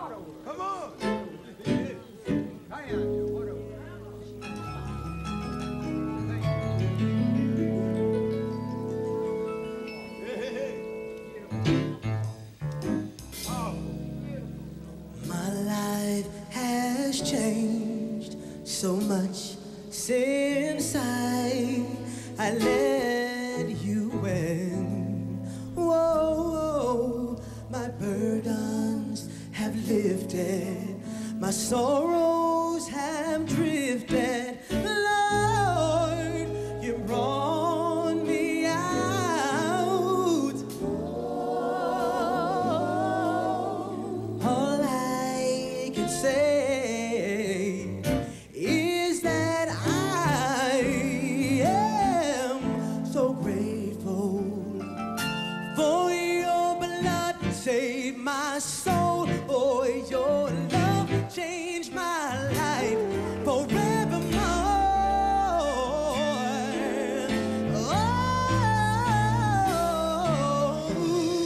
Come on. My life has changed so much since I I let you in. My sorrows have drifted. Lord, you brought me out. All I can say is that I am so grateful for your blood to save my soul, for your changed my life forevermore. Oh,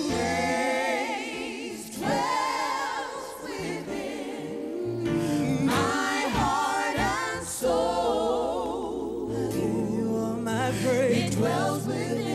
grace dwells within my heart and soul. You are my grace. It dwells within.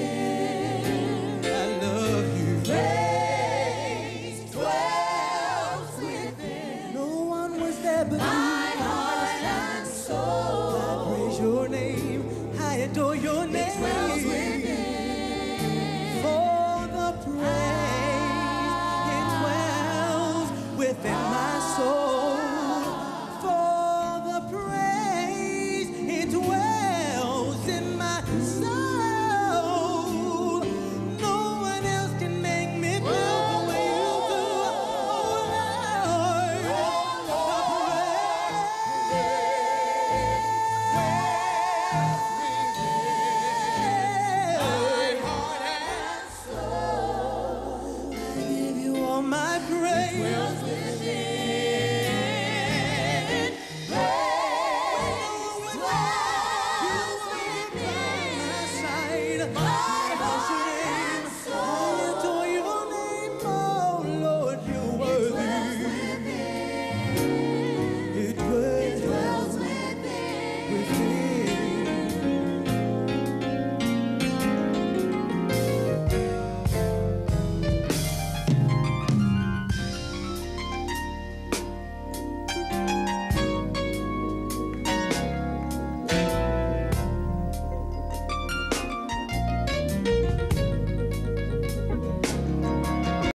name.